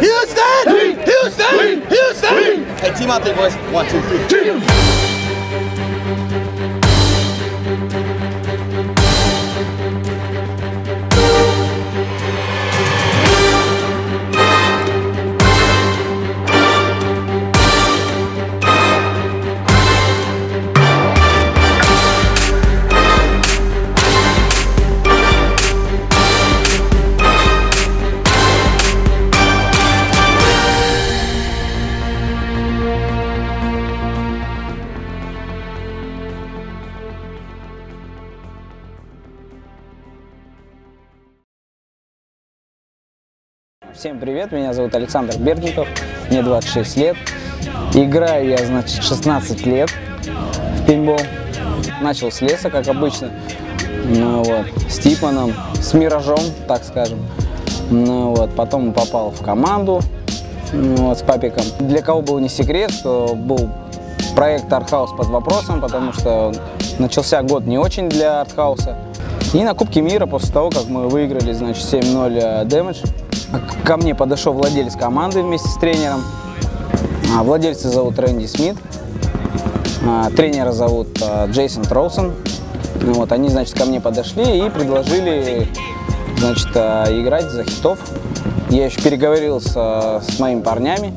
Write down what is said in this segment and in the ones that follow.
Houston! Houston! Houston! Hey, team out there, boys. One, two, three. Всем привет, меня зовут Александр Бердников, мне 26 лет. Играю я, значит, 16 лет в пейнтбол. Начал с леса, как обычно, ну, вот, с Типаном, с Миражом, так скажем. Ну, вот, потом попал в команду ну, вот, с папиком. Для кого был не секрет, что был проект Артхаус под вопросом, потому что начался год не очень для Артхауса. И на Кубке мира, после того, как мы выиграли, значит, 7-0 дэмэдж, ко мне подошел владелец команды вместе с тренером. А, Владельца зовут Рэнди Смит, а, тренера зовут а, Джейсон Троусон. Вот, они, значит, ко мне подошли и предложили, значит, играть за хитов. Я еще переговорил с, с моими парнями.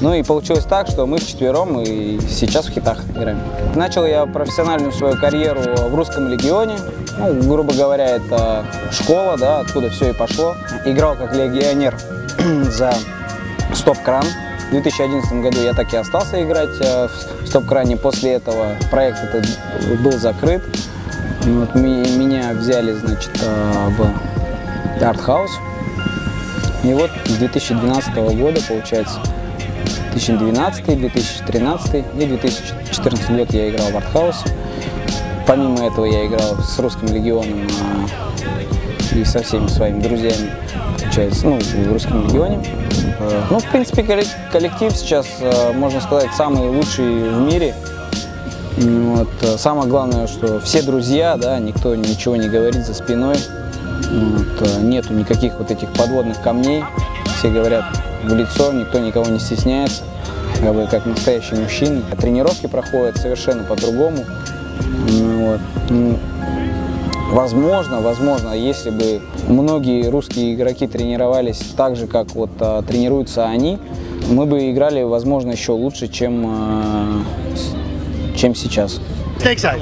Ну и получилось так, что мы вчетвером и сейчас в хитах играем. Начал я профессиональную свою карьеру в русском легионе. Ну, грубо говоря, это школа, да, откуда все и пошло. Играл как легионер за стоп-кран. В 2011 году я так и остался играть э, в стоп-кране. После этого проект этот был закрыт. Вот, меня взяли, значит, э, в артхаус. И вот с 2012 года, получается, 2012, 2013 и 2014 год я играл в артхаусе. Помимо этого я играл с русским легионом а, и со всеми своими друзьями, получается, ну, в русском легионе. Ну, в принципе, коллек- коллектив сейчас, э, можно сказать, самый лучший в мире. Вот. э, Самое главное, что все друзья, да, никто ничего не говорит за спиной. Вот. Нету никаких вот этих подводных камней. Все говорят в лицо, никто никого не стесняется, как, бы, как настоящие мужчины. А тренировки проходят совершенно по-другому. Ну, вот. М, Возможно, возможно, если бы многие русские игроки тренировались так же, как вот а, тренируются они, мы бы играли, возможно, еще лучше, чем, а, чем сейчас. Snake side.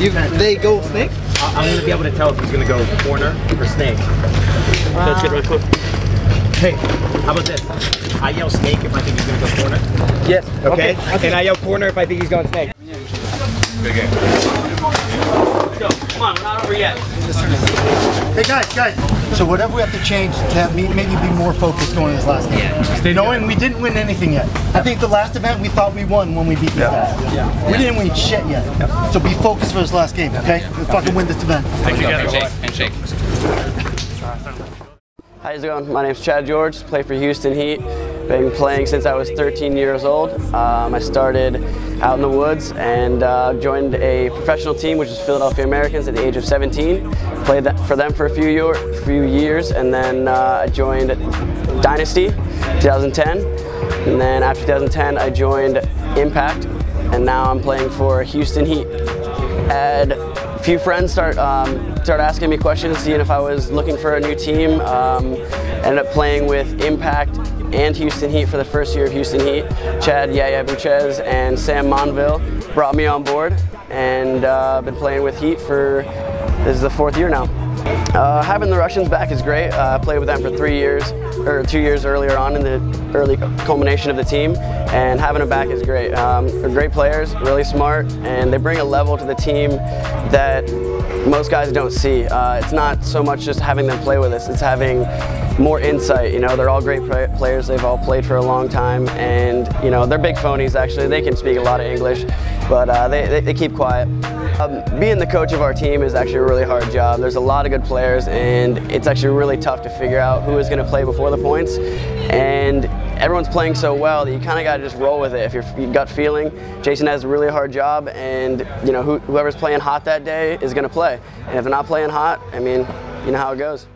You, they go snake? I'm gonna be able to tell if he's gonna go corner or snake. That's good, right foot. Hey, how about this? I yell snake if I think he's gonna go corner. Yes. Okay. And I yell corner if I think he's going snake. Good game. Let's Go. Come on, we're not over yet. Hey guys, guys. So whatever we have to change to have me maybe be more focused going into this last game. Yeah. Stay knowing we didn't win anything yet. I think the last event we thought we won when we beat these guys. We didn't win shit yet. So be focused for this last game, okay? We fucking win this event. Thank you, guys. And shake. How's it going? My name's Chad George, play for Houston Heat. Been playing since I was 13 years old. Um, I started out in the woods and uh, joined a professional team, which is Philadelphia Americans, at the age of 17. Played for them for a few, year, few years, and then uh, I joined Dynasty 2010. And then after 2010, I joined Impact, and now I'm playing for Houston Heat. Had a few friends start um, start asking me questions, seeing if I was looking for a new team. Um, ended up playing with Impact and Houston Heat for the first year of Houston Heat. Chad Yaya Buchez and Sam Monville brought me on board, and uh, been playing with Heat for this is the fourth year now. Uh, having the Russians back is great. Uh, I played with them for three years, or two years earlier on in the early culmination of the team, and having them back is great. Um, they're great players, really smart, and they bring a level to the team that most guys don't see. Uh, it's not so much just having them play with us; it's having more insight. You know, they're all great players. They've all played for a long time, and you know, they're big phonies. Actually, they can speak a lot of English, but uh, they, they, they keep quiet. Um, being the coach of our team is actually a really hard job. There's a lot of good players, and it's actually really tough to figure out who is going to play before the points. And everyone's playing so well that you kind of got to just roll with it. If you're your gut feeling, Jason has a really hard job, and you know who, whoever's playing hot that day is going to play. And if they're not playing hot, I mean, you know how it goes.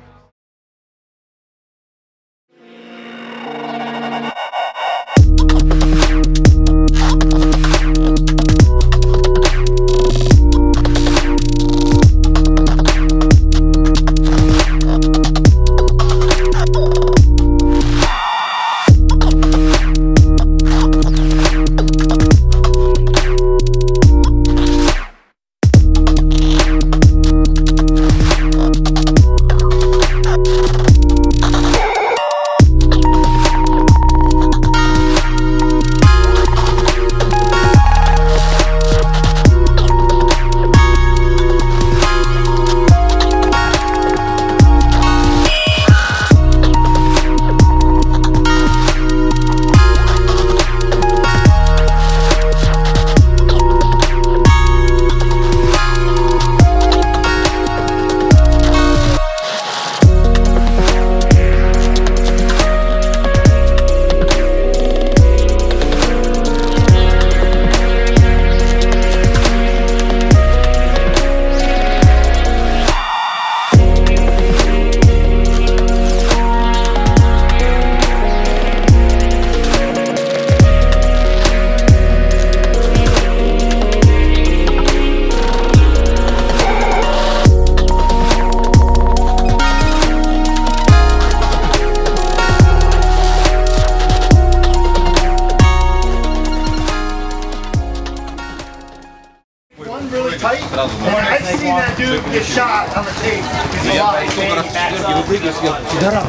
get shot on the tape. He's a lot of baby backs up. Shut up.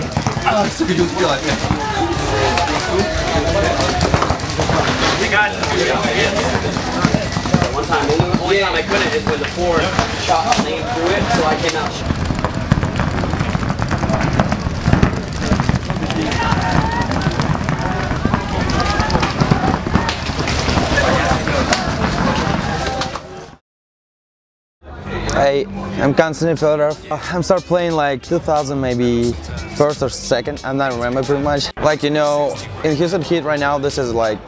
You guys One time, the only time I couldn't is when the four shot clean through it, so I came out. Hey, I'm Konstantin Fedorov. I'm start playing like 2000 maybe first or second. I'm not remember pretty much. Like you know, in Houston Heat right now, this is like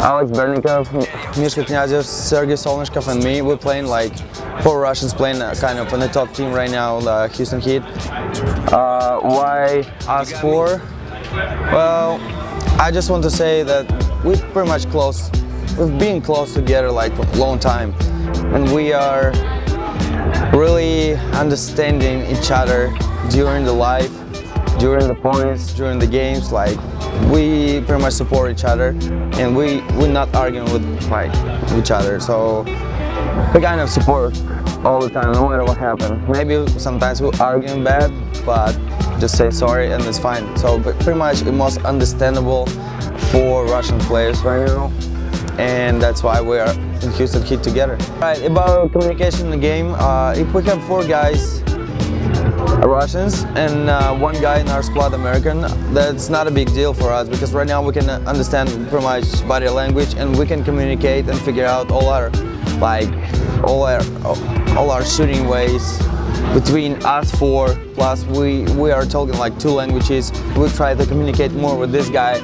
Alex Bernikov, Mishka Knyazov, Sergey Solnishkov, and me. We're playing like four Russians playing uh, kind of on the top team right now, the Houston Heat. Uh, why us four? Well, I just want to say that we're pretty much close. We've been close together like a long time, and we are really understanding each other during the life, during the points, during the games. Like we pretty much support each other, and we we're not arguing with like each other. So we kind of support all the time, no matter what happens. Maybe sometimes we're arguing bad, but just say sorry and it's fine. So pretty much the most understandable for Russian players right now, and that's why we are in Houston Heat together. About communication in the game, uh, if we have four guys. Russians and uh, one guy in our squad American, that's not a big deal for us because right now we can understand pretty much body language and we can communicate and figure out all our like all our all our shooting ways between us four plus we we are talking like two languages we try to communicate more with this guy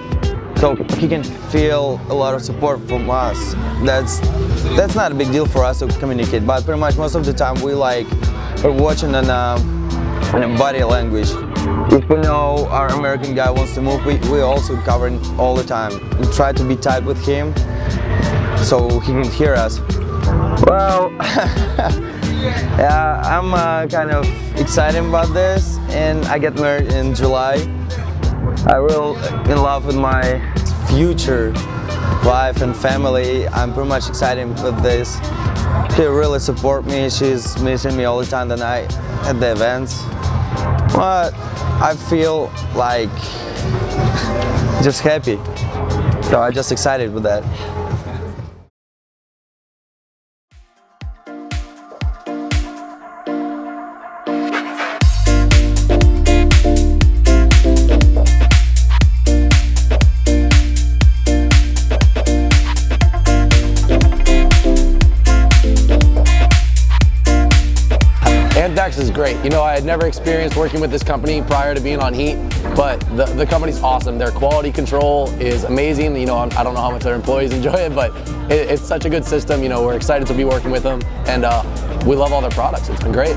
so he can feel a lot of support from us that's that's not a big deal for us to communicate but pretty much most of the time we like we're watching an um, and in body language. If we know our American guy wants to move, we, we also cover it all the time. We try to be tight with him so he can hear us. Well, yeah, I'm uh, kind of excited about this and I get married in July. I'm real in love with my future wife and family. I'm pretty much excited with this. She really support me. She's missing me all the time tonight at the events. But I feel like just happy. So I'm just excited with that. Andax is great. You know, I had never experienced working with this company prior to being on Heat, but the, the company's awesome. Their quality control is amazing. You know, I don't know how much their employees enjoy it, but it, it's such a good system. You know, we're excited to be working with them, and uh, we love all their products. It's been great.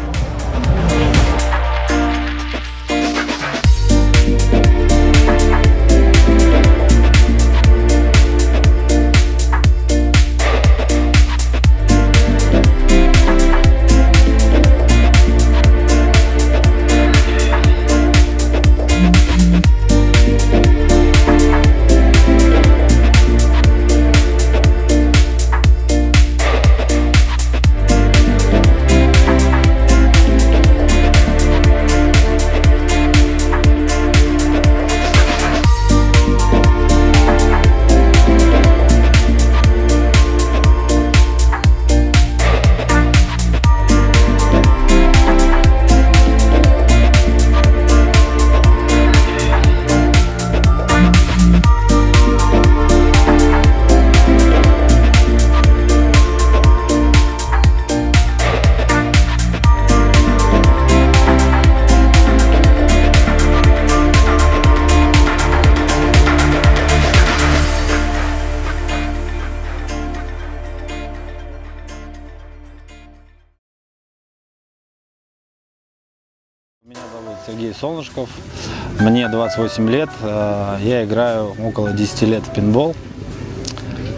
Солнышков, мне 28 лет, э, я играю около 10 лет в пинбол.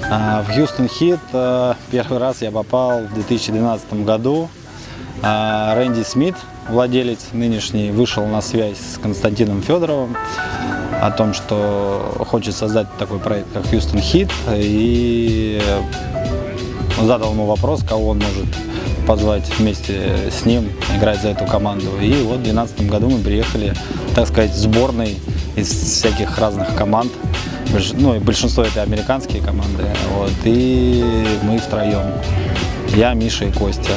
А, В Хьюстон Хит э, первый раз я попал в 2012 году. А, Рэнди Смит, владелец нынешний, вышел на связь с Константином Федоровым о том, что хочет создать такой проект, как Хьюстон Хит, и задал ему вопрос, кого он может позвать вместе с ним играть за эту команду. И вот в 2012 году мы приехали, так сказать, сборной из всяких разных команд. Ну, и большинство это американские команды. Вот, и мы втроем. Я, Миша и Костя.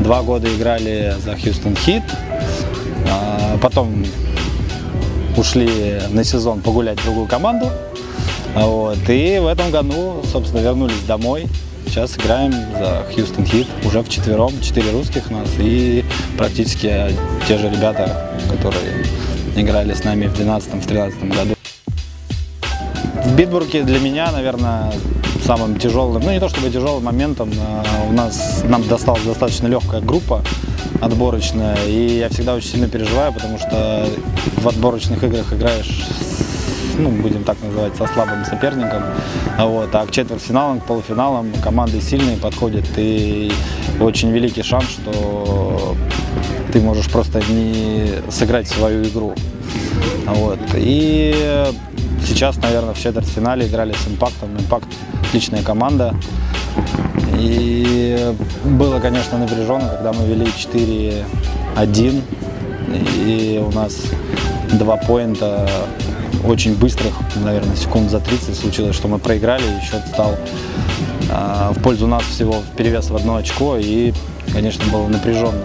Два года играли за Хьюстон Хит. А потом ушли на сезон погулять в другую команду. Вот. И в этом году, собственно, вернулись домой. Сейчас играем за Хьюстон Хит уже в четвером, четыре русских нас и практически те же ребята, которые играли с нами в 2012-2013 году. В Битбурге для меня, наверное, самым тяжелым, ну не то чтобы тяжелым моментом, у нас нам досталась достаточно легкая группа отборочная, и я всегда очень сильно переживаю, потому что в отборочных играх играешь ну, будем так называть, со слабым соперником. Вот. А к четвертьфиналам, к полуфиналам команды сильные подходят, и очень великий шанс, что ты можешь просто не сыграть свою игру. Вот. И сейчас, наверное, в четвертьфинале играли с Импактом. Импакт отличная команда. И было, конечно, напряженно, когда мы вели 4-1. И у нас два поинта очень быстрых, наверное, секунд за 30 случилось, что мы проиграли, и счет стал э, в пользу нас всего перевес в одно очко, и, конечно, было напряженно.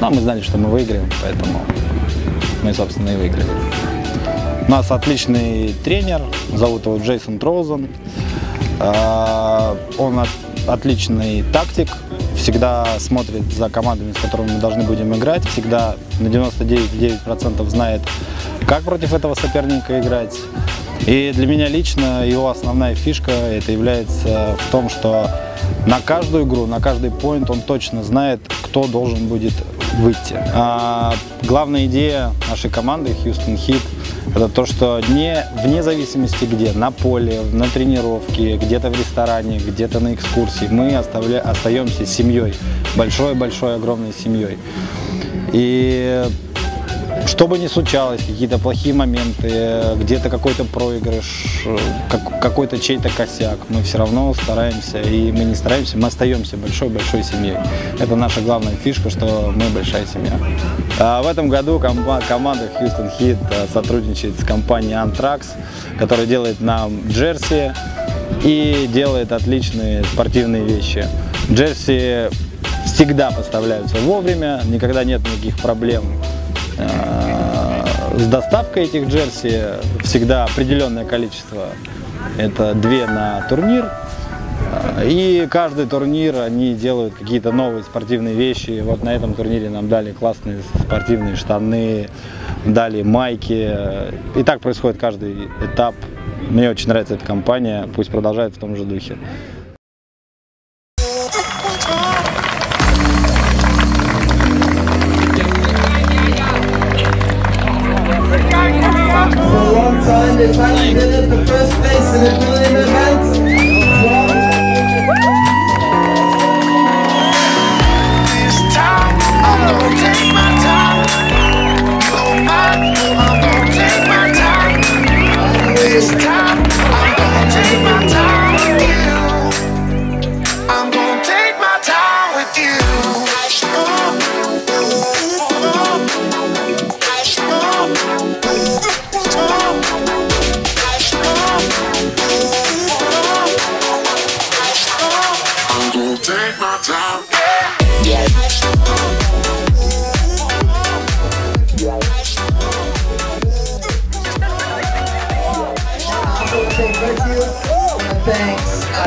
Но мы знали, что мы выиграем, поэтому мы, собственно, и выиграли. У нас отличный тренер, зовут его Джейсон Троузен. Э, он от, отличный тактик, всегда смотрит за командами, с которыми мы должны будем играть, всегда на 99,9% знает, как против этого соперника играть. И для меня лично его основная фишка это является в том, что на каждую игру, на каждый поинт он точно знает, кто должен будет выйти. А главная идея нашей команды Houston Heat это то, что не, вне зависимости где, на поле, на тренировке, где-то в ресторане, где-то на экскурсии, мы оставля, остаемся семьей, большой-большой огромной семьей. И что бы ни случалось, какие-то плохие моменты, где-то какой-то проигрыш, как, какой-то чей-то косяк, мы все равно стараемся, и мы не стараемся, мы остаемся большой-большой семьей. Это наша главная фишка, что мы большая семья. А в этом году команда Houston Heat сотрудничает с компанией Antrax, которая делает нам джерси и делает отличные спортивные вещи. Джерси всегда поставляются вовремя, никогда нет никаких проблем Э, с доставкой этих джерси всегда определенное количество. Это две на турнир. И каждый турнир они делают какие-то новые спортивные вещи. Вот на этом турнире нам дали классные спортивные штаны, дали майки. И так происходит каждый этап. Мне очень нравится эта компания, пусть продолжает в том же духе.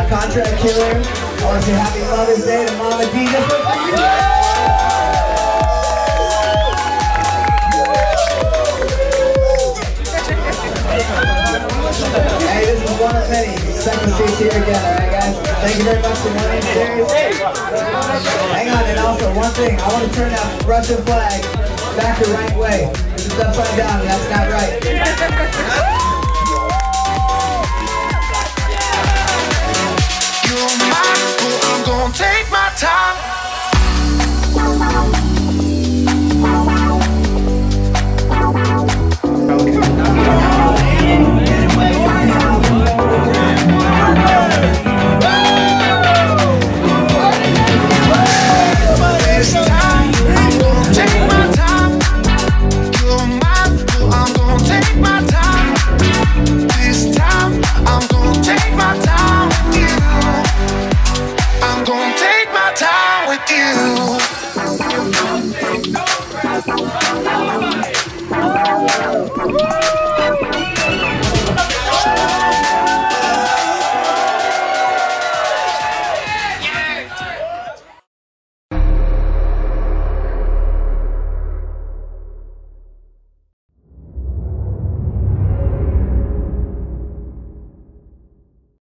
Contract Killer. I want to say Happy Mother's Day to Mama D. Hey, this is one of many. Second us here again, alright guys? Thank you very much for name's Hang on, and also one thing, I want to turn that Russian flag back the right way. Is upside down, that's not right. my, oh, I'm gonna take my time.